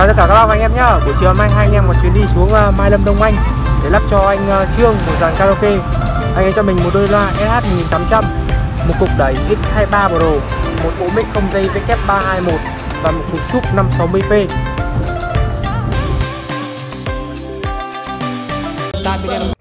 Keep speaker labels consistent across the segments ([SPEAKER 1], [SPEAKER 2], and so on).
[SPEAKER 1] Chào tất cả các bác anh em nhá. Buổi chiều hôm nay hai anh em một chuyến đi xuống uh, Mai Lâm Đông Anh Để lắp cho anh uh, Trương một dàn karaoke. Anh ấy cho mình một đôi loa SH 1800 Một cục đẩy X23 Pro Một bộ mic không dây vk 321 Và một cục súp 560p Tạm biệt em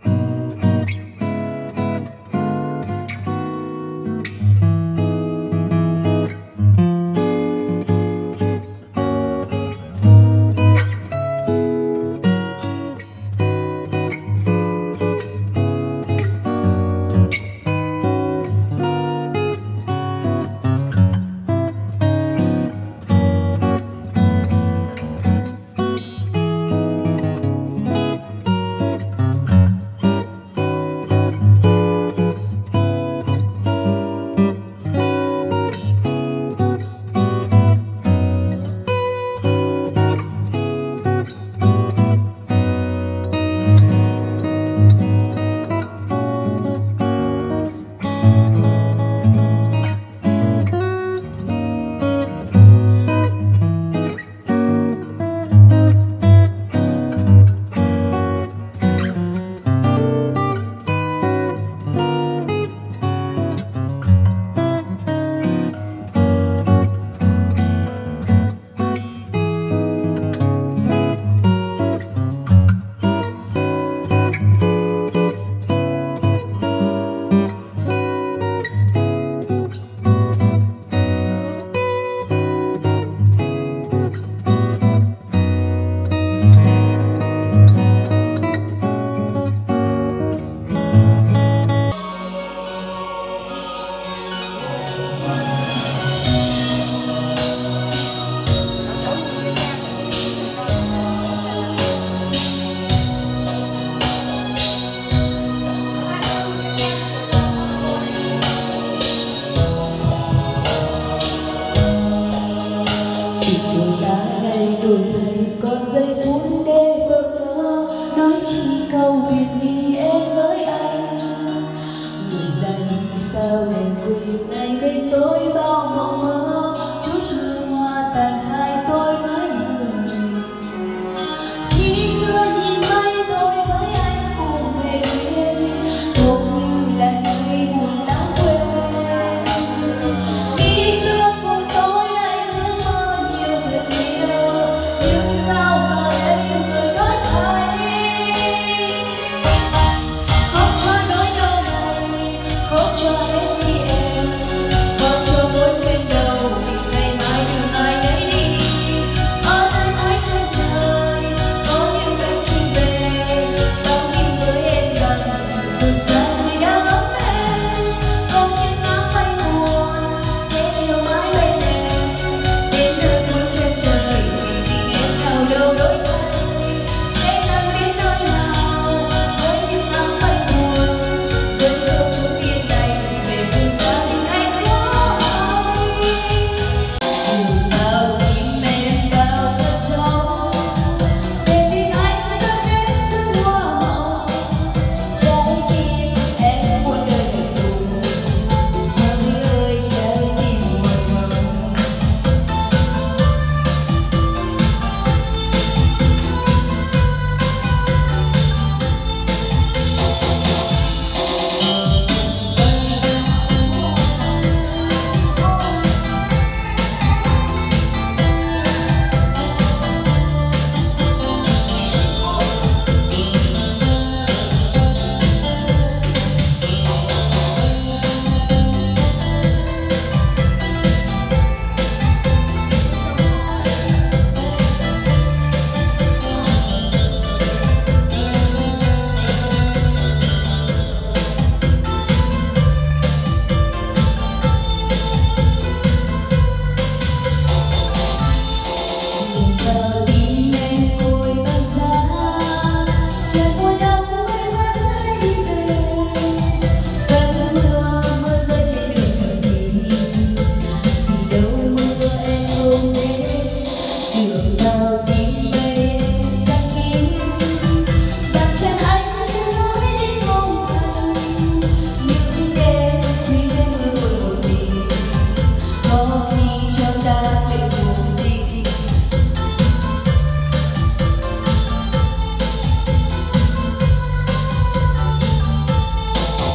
[SPEAKER 2] đây đổi con dây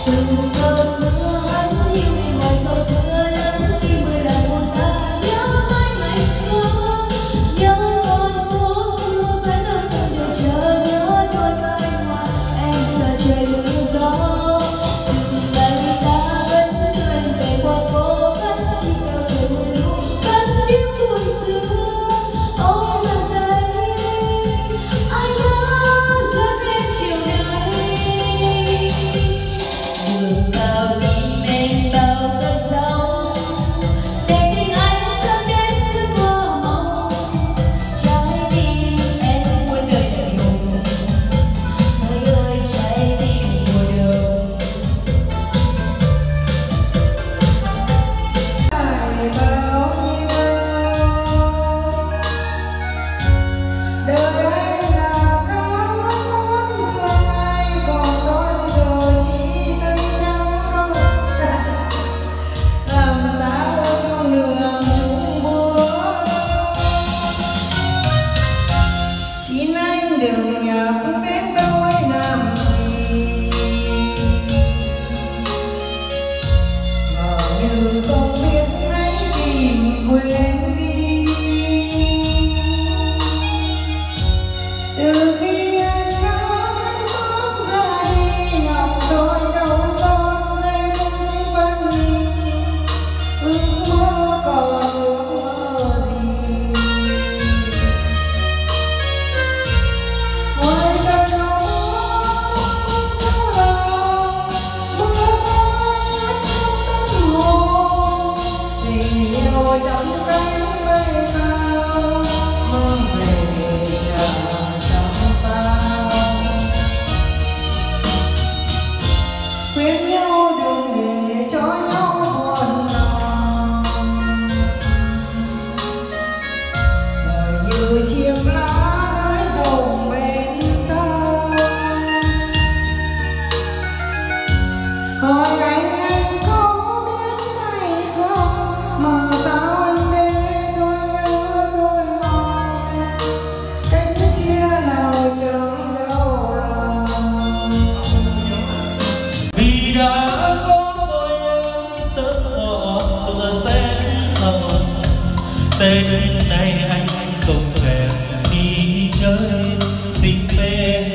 [SPEAKER 2] through the
[SPEAKER 3] tết nay anh không về đi chơi. Xin phê